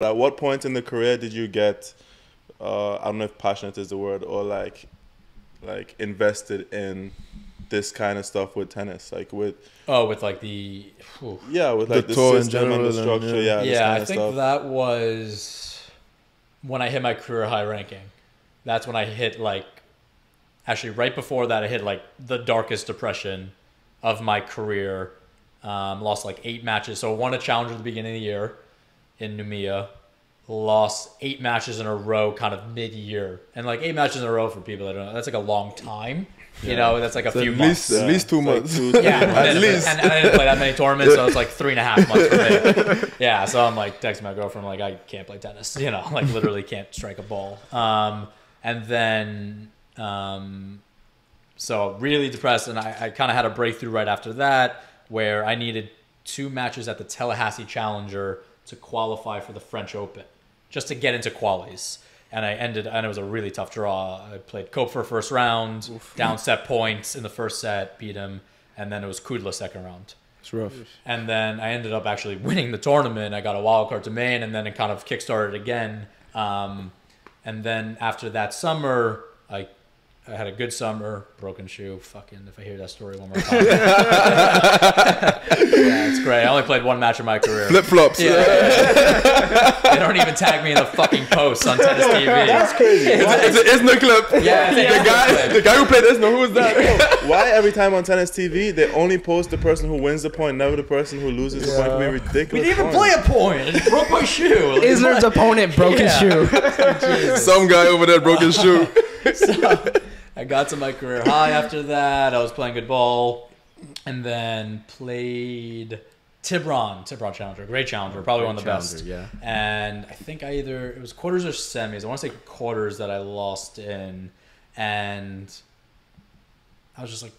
At what point in the career did you get, uh, I don't know if passionate is the word, or like, like invested in this kind of stuff with tennis, like with Oh, with like the. whew. yeah, with The like the, tour in system and general the and, structure, yeah. yeah, yeah, I think stuff. that was when I hit my career high ranking. That's when I hit like, actually right before that, I hit like the darkest depression of my career. Um, lost like eight matches. So I won a challenger at the beginning of the year in Noumea. Lost eight matches in a row, kind of mid-year, and like eight matches in a row for people that don't know, that's like a long time. You know, that's like a So few at months. least at least two It's like months. two- Yeah, At minimum. least. And, and I didn't play that many tournaments, so it's like three and a half months for me. Yeah, so I'm like texting my girlfriend, like I can't play tennis, you know, like literally can't strike a ball. Um, and then, um, so really depressed, and I, I kind of had a breakthrough right after that, where I needed two matches at the Tallahassee Challenger to qualify for the French Open, just to get into qualies. And I ended, and it was a really tough draw. I played Cope for first round, down set points in the first set, beat him, and then it was Kudla second round. It's rough. And then I ended up actually winning the tournament. I got a wild card to main, and then it kind of kickstarted again. Um, and then after that summer, I, I had a good summer. Broken shoe. Fucking, if I hear that story one more time. yeah, it's great. I only played one match in my career. Flip flops. Yeah. they don't even tag me in the fucking posts on tennis TV. That's crazy. It's an Isner clip. Yeah, it's an The guy, the guy who played Isner, who was that? Why every time on tennis TV they only post the person who wins the point, never the person who loses the point? It can be ridiculous. We didn't even points. play a point. It broke my shoe. Like, Isner's opponent broke his shoe. Some guy over there broke his shoe. so I got to my career high after that. I was playing good ball, and then played Tiburon, Tiburon Challenger, great challenger, probably one of the best. Yeah. And I think I either it was quarters or semis. I want to say quarters that I lost in, and I was just like,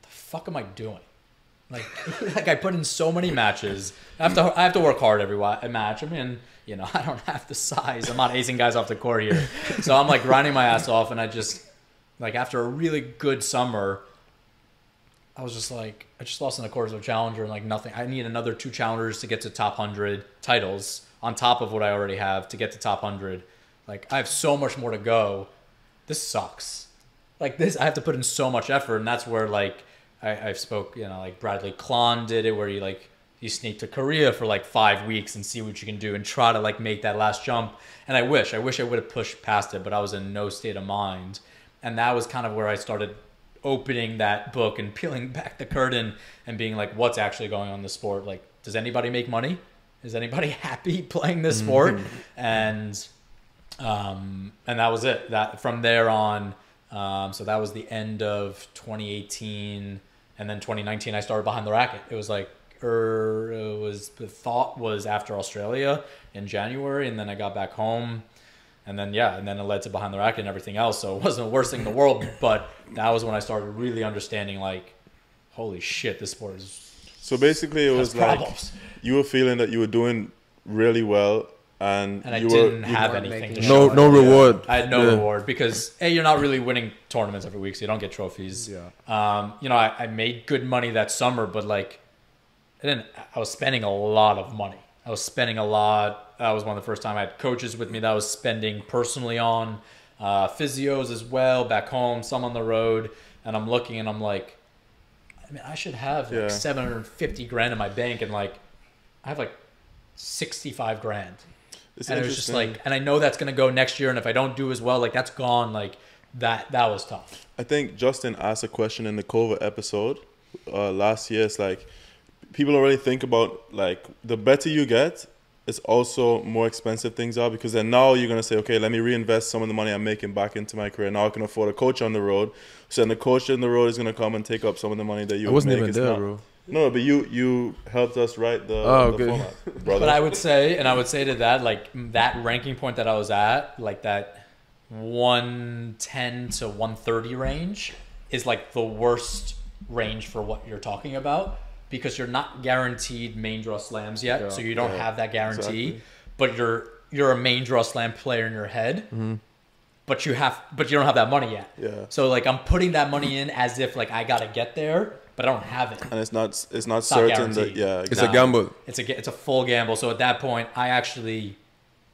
"The fuck am I doing?" Like, like I put in so many matches. I have to I have to work hard every match. I mean, you know, I don't have the size. I'm not acing guys off the court here, so I'm like grinding my ass off, and I just like after a really good summer, I was just like, I just lost in the quarters of challenger and like nothing. I need another two challengers to get to top hundred titles on top of what I already have to get to top hundred. Like I have so much more to go. This sucks. Like this, I have to put in so much effort, and that's where like I, I've spoke. You know, like Bradley Klahn did it, where you like you sneak to Korea for like five weeks and see what you can do and try to like make that last jump. And I wish, I wish I would have pushed past it, but I was in no state of mind. And that was kind of where I started opening that book and peeling back the curtain and being like, what's actually going on in the sport? Like, does anybody make money? Is anybody happy playing this sport? And um, and that was it. That from there on, um, so that was the end of 2018, and then 2019 I started behind the racket. It was like, er, it was the thought was after Australia in January, and then I got back home, and then yeah, and then it led to behind the racket and everything else. So it wasn't the worst thing in the world, but that was when I started really understanding like, holy shit, this sport is So basically, it has was like problems, you were feeling that you were doing really well, and, and I you didn't were have anything to making show. No, no reward. I had no Yeah. reward because a you're not really winning tournaments every week, so you don't get trophies. Yeah. Um, you know, I, I made good money that summer, but like, I didn't. I was spending a lot of money. I was spending a lot. That was one of the first time I had coaches with me that I was spending personally on, uh, physios as well back home, some on the road, and I'm looking and I'm like, I mean, I should have like 750 grand in my bank, and like, I have like 65 grand It's and it was just like, and I know that's gonna go next year, and if I don't do as well, like that's gone. Like that, that was tough. I think Justin asked a question in the Cova episode uh, last year. It's like people already think about like the better you get, it's also more expensive things are because then now you're gonna say, okay, let me reinvest some of the money I'm making back into my career. Now I can afford a coach on the road. So then the coach on the road is gonna come and take up some of the money that you. I would wasn't make. even It's there, not- bro. No, but you you helped us write the, Oh, the good. format, brother. But I would say, and I would say to that, like that ranking point that I was at, like that 110 to 130 range, is like the worst range for what you're talking about because you're not guaranteed main draw slams yet, Yeah, so you don't yeah, have that guarantee. exactly. But you're you're a main draw slam player in your head. Mm-hmm. But you have, but you don't have that money yet. Yeah. So like I'm putting that money in as if like I gotta get there, but I don't have it. and it's not it's not not certain that guaranteed. yeah It's exactly. a gamble. It's a ga- it's a full gamble. So at that point, I actually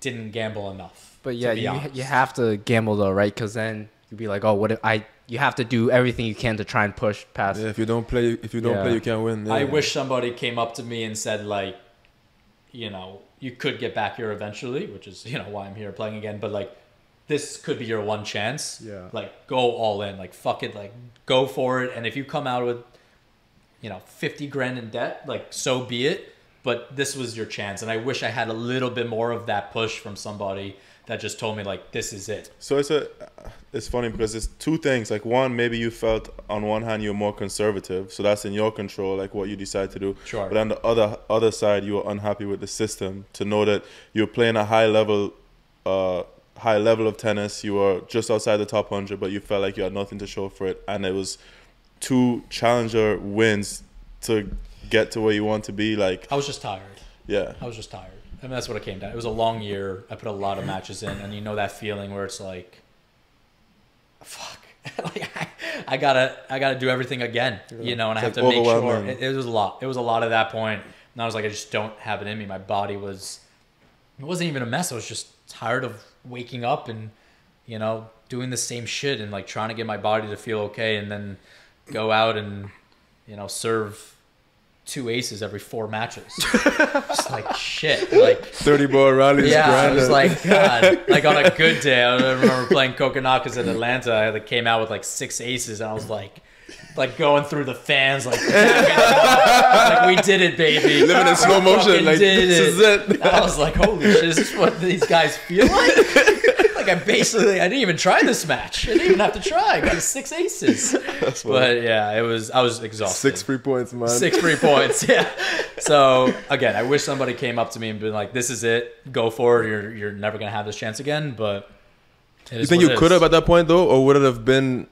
didn't gamble enough. But yeah, you honest. you have to gamble though, right? Because then you'd be like, oh, what if I? You have to do everything you can to try and push past. Yeah, if you don't play, if you don't Yeah. play, you can't win. Yeah. I wish somebody came up to me and said like, you know, you could get back here eventually, which is you know why I'm here playing again. But like, this could be your one chance. Yeah. Like, go all in. Like, fuck it. Like, go for it. And if you come out with, you know, fifty grand in debt, like, so be it. But this was your chance, and I wish I had a little bit more of that push from somebody that just told me like, this is it. So it's a, it's funny because it's two things. Like one, maybe you felt on one hand you're more conservative, so that's in your control, like what you decide to do. Sure. But on the other other side, you were unhappy with the system. To know that you're playing a high level, uh, high level of tennis, you were just outside the top hundred, but you felt like you had nothing to show for it, and it was two challenger wins to get to where you want to be. Like, I was just tired. yeah, I was just tired. I mean, that's what it came down. It was a long year. I put a lot of matches in, and you know that feeling where it's like, fuck, like I, I gotta, I gotta do everything again, you know, and I have like to make sure. It, it was a lot. It was a lot at that point, and I was like, I just don't have it in me. My body was, it wasn't even a mess. I was just tired of waking up and, you know, doing the same shit and like trying to get my body to feel okay, and then go out and, you know, serve two aces every four matches. just like shit. Like Thirty ball rallies. yeah, I was like, God. Like on a good day, I remember playing Kokkinakis in Atlanta. I like, came out with like six aces, and I was like, like going through the fans, like, like we did it, baby. living in slow motion. Like this is it. I was like, holy shit, is this what these guys feel like? like I basically, I didn't even try this match. I didn't even have to try. I got six aces. that's what. But yeah, it was. I was exhausted. Six free points, man. Six free points. Yeah. So again, I wish somebody came up to me and been like, "This is it. Go for it. You're you're never gonna have this chance again." But it You think what you could have at that point though, or would it have been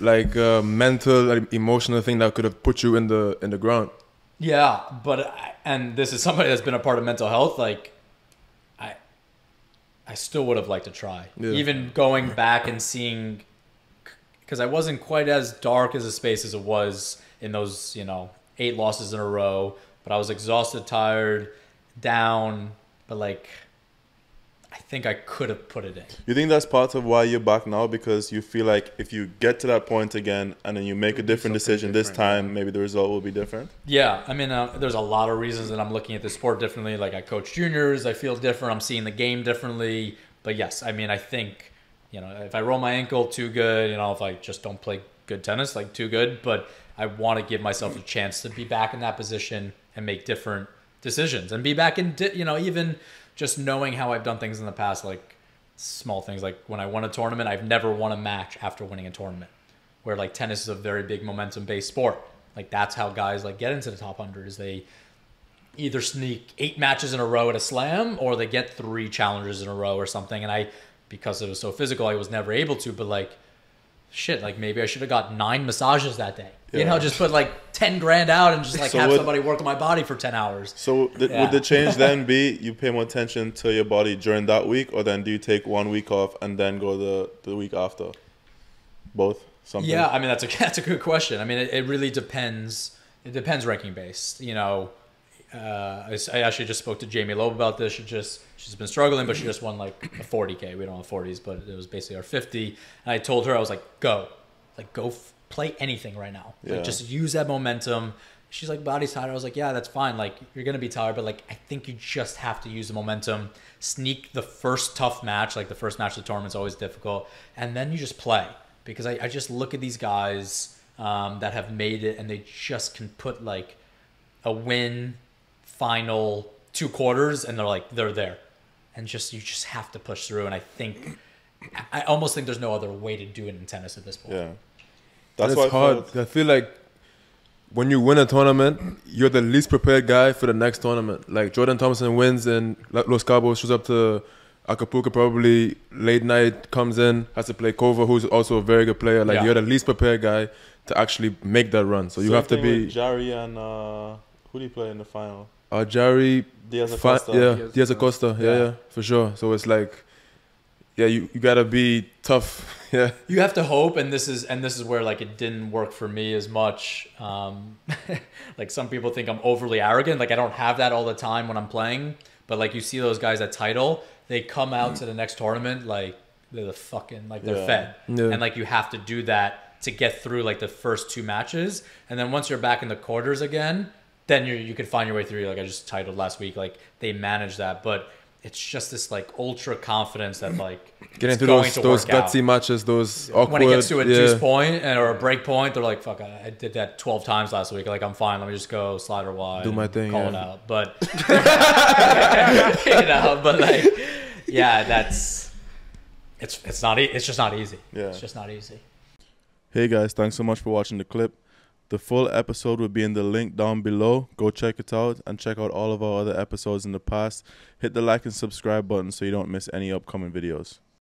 like a mental, like, emotional thing that could have put you in the in the ground? Yeah, but I, and this is somebody that's been a part of mental health. Like, I, I still would have liked to try. Yeah. Even going back and seeing, because I wasn't quite as dark as a space as it was in those, you know, eight losses in a row. But I was exhausted, tired, down. But like, I think I could have put it in. You think that's part of why you're back now because you feel like if you get to that point again and then you make a different decision this time, maybe the result will be different. Yeah, I mean, uh, there's a lot of reasons that I'm looking at the sport differently. Like I coach juniors, I feel different. I'm seeing the game differently. But yes, I mean, I think you know, if I roll my ankle too good, you know, if I just don't play good tennis, like too good. But I want to give myself a chance to be back in that position and make different decisions and be back in, di- you know, even just knowing how I've done things in the past, like small things like when I won a tournament, I've never won a match after winning a tournament. Where like tennis is a very big momentum based sport. Like that's how guys like get into the top hundred is they either sneak eight matches in a row at a slam or they get three challenges in a row or something. And I because it was so physical I was never able to, but like shit, like maybe I should have got nine massages that day. You know, just put like ten grand out and just like So have what- somebody work on my body for ten hours. So th- Yeah. would the change then be you pay more attention to your body during that week, or then do you take one week off and then go the the week after? Both. Something. Yeah, I mean that's a that's a good question. I mean it, it really depends. It depends ranking based. You know, uh, I, actually just spoke to Jamie Loeb about this. She just she's been struggling, but she just won like a 40k. We don't have 40s, but it was basically our 50. And I told her I was like, go, like go f- play anything right now. Yeah. Like just use that momentum. She's like body's tired. I was like, yeah, that's fine. Like you're gonna be tired, but like I think you just have to use the momentum. Sneak the first tough match, like the first match of the tournament's always difficult, and then you just play. Because I, I just look at these guys um, that have made it, and they just can put like a win, final two quarters, and they're like they're there, and just you just have to push through. And I think I almost think there's no other way to do it in tennis at this point. Yeah. That's That's why I hard. I feel like when you win a tournament, you're the least prepared guy for the next tournament. Like Jordan Thompson wins and Los Cabos shows up to Acapulco probably late night comes in has to play Kova, who's also a very good player. Like Yeah. you're the least prepared guy to actually make that run. So you Same have to be with Jarry and uh, who do you play in the final? uh, Jarry, Diaz Fi- Acosta. yeah, Diaz Diaz Acosta. Acosta, yeah, Yeah. yeah, for sure. So it's like, yeah, you, you gotta be tough, yeah. You have to hope, and this is and this is where like it didn't work for me as much. Um, like some people think I'm overly arrogant. Like I don't have that all the time when I'm playing, but like you see those guys at title, they come out to the next tournament like they're the fucking like they're Yeah. fed, Yeah. and like you have to do that to get through like the first two matches, and then once you're back in the quarters again, then you you can find your way through. Like I just titled last week, like they manage that, but it's just this like ultra confidence that like Getting it's through those those work out. gutsy matches, those awkward. when it gets to a yeah. deuce point and or a break point, they're like, "Fuck, I, I did that twelve times last week. Like, I'm fine. Let me just go slider wide, Do my thing, call yeah. it out." But you know, but like, yeah, that's it's it's not e- it's just not easy. Yeah. it's just not easy. Hey guys, thanks so much for watching the clip. The full episode will be in the link down below. Go check it out and check out all of our other episodes in the past. Hit the like and subscribe button so you don't miss any upcoming videos.